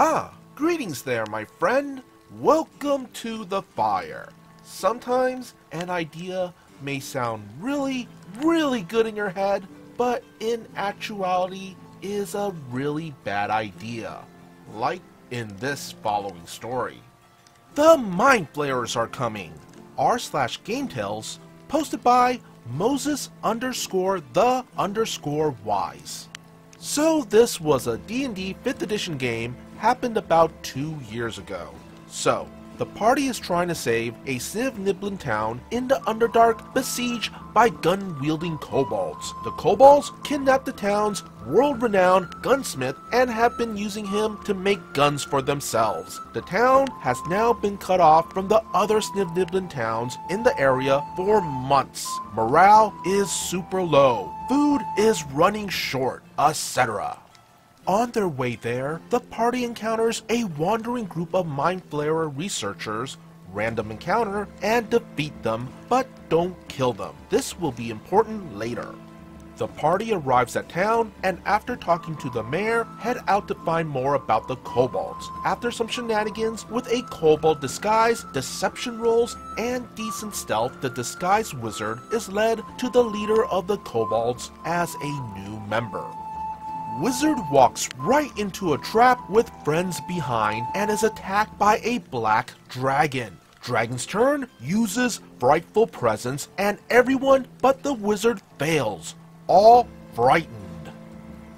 Ah, greetings there, my friend. Welcome to the fire. Sometimes an idea may sound really, really good in your head, but in actuality is a really bad idea. Like in this following story. The Mind Flayers are coming. R slash Game Tales, posted by Moses underscore the underscore wise. So this was a D&D 5th edition game happened about two years ago. So, the party is trying to save a Sniv Niblin town in the Underdark besieged by gun-wielding kobolds. The kobolds kidnapped the town's world-renowned gunsmith and have been using him to make guns for themselves. The town has now been cut off from the other Sniv Niblin towns in the area for months. Morale is super low. Food is running short, etc. On their way there, the party encounters a wandering group of Mind Flayer researchers, random encounter, and defeat them, but don't kill them. This will be important later. The party arrives at town, and after talking to the mayor, head out to find more about the kobolds. After some shenanigans with a kobold disguise, deception rolls, and decent stealth, the disguised wizard is led to the leader of the kobolds as a new member. Wizard walks right into a trap with friends behind and is attacked by a black dragon. Dragon's turn uses frightful presence and everyone but the wizard fails, all frightened.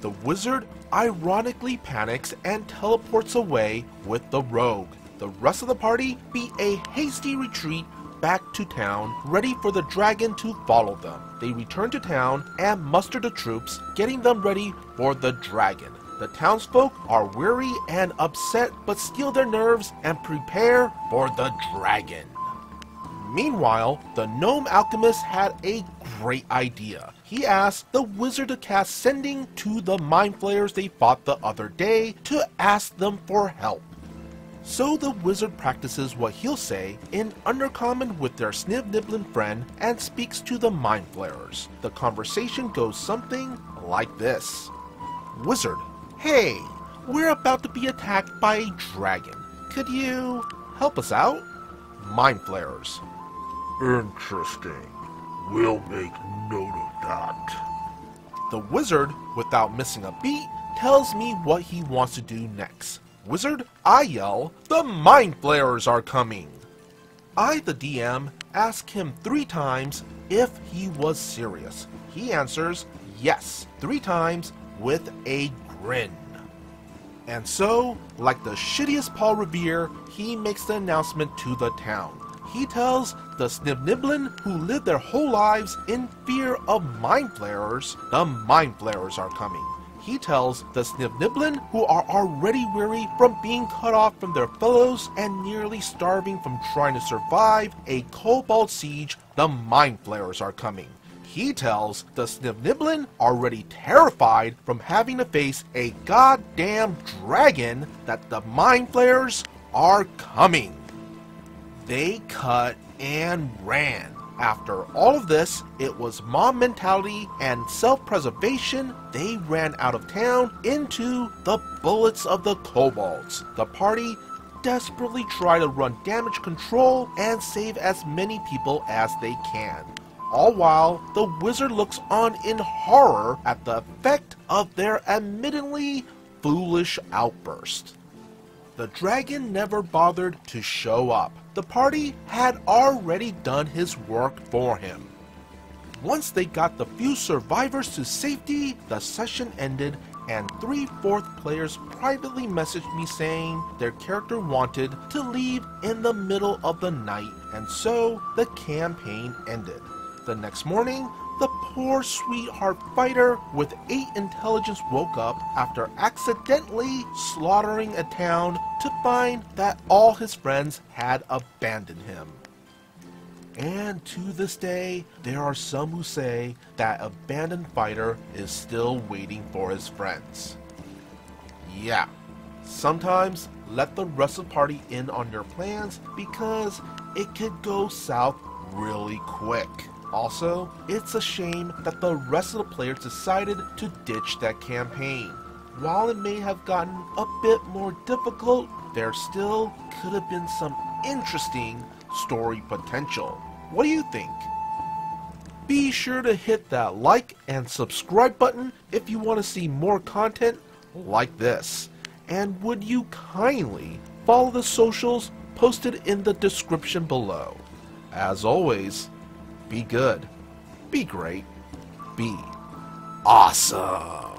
The wizard ironically panics and teleports away with the rogue. The rest of the party beat a hasty retreat back to town, ready for the dragon to follow them. They return to town and muster the troops, getting them ready for the dragon. The townsfolk are weary and upset, but steel their nerves and prepare for the dragon. Meanwhile, the gnome alchemist had a great idea. He asked the wizard to cast sending to the mind flayers they fought the other day to ask them for help. So the wizard practices what he'll say in Undercommon with their Sniv Niblin friend and speaks to the Mind Flayers. The conversation goes something like this Wizard, hey, we're about to be attacked by a dragon. Could you help us out? Mind Flayers. Interesting. We'll make note of that. The wizard, without missing a beat, tells me what he wants to do next. Wizard, I yell, the Mind Flayers are coming! I, the DM, ask him three times if he was serious. He answers yes, three times with a grin. And so, like the shittiest Paul Revere, he makes the announcement to the town. He tells the Snibniblin who live their whole lives in fear of Mind Flayers, the Mind Flayers are coming he tells the Snivniblin, who are already weary from being cut off from their fellows and nearly starving from trying to survive a kobold siege, the Mind Flayers are coming. He tells the Snivniblin, already terrified from having to face a goddamn dragon, that the Mind Flayers are coming. They cut and ran after all of this, it was mob mentality and self preservation. They ran out of town into the bullets of the kobolds. The party desperately try to run damage control and save as many people as they can. All while the wizard looks on in horror at the effect of their admittedly foolish outburst. The dragon never bothered to show up the party had already done his work for him. Once they got the few survivors to safety, the session ended and three fourth players privately messaged me saying their character wanted to leave in the middle of the night, and so the campaign ended. The next morning, the poor sweetheart fighter with 8 intelligence woke up after accidentally slaughtering a town to find that all his friends had abandoned him. And to this day, there are some who say that abandoned fighter is still waiting for his friends. Yeah, sometimes let the rest of the party in on your plans because it could go south really quick. Also, it's a shame that the rest of the players decided to ditch that campaign. while it may have gotten a bit more difficult, there still could have been some interesting story potential. What do you think? Be sure to hit that like and subscribe button if you want to see more content like this. And would you kindly follow the socials posted in the description below. As always, be good, be great, be awesome.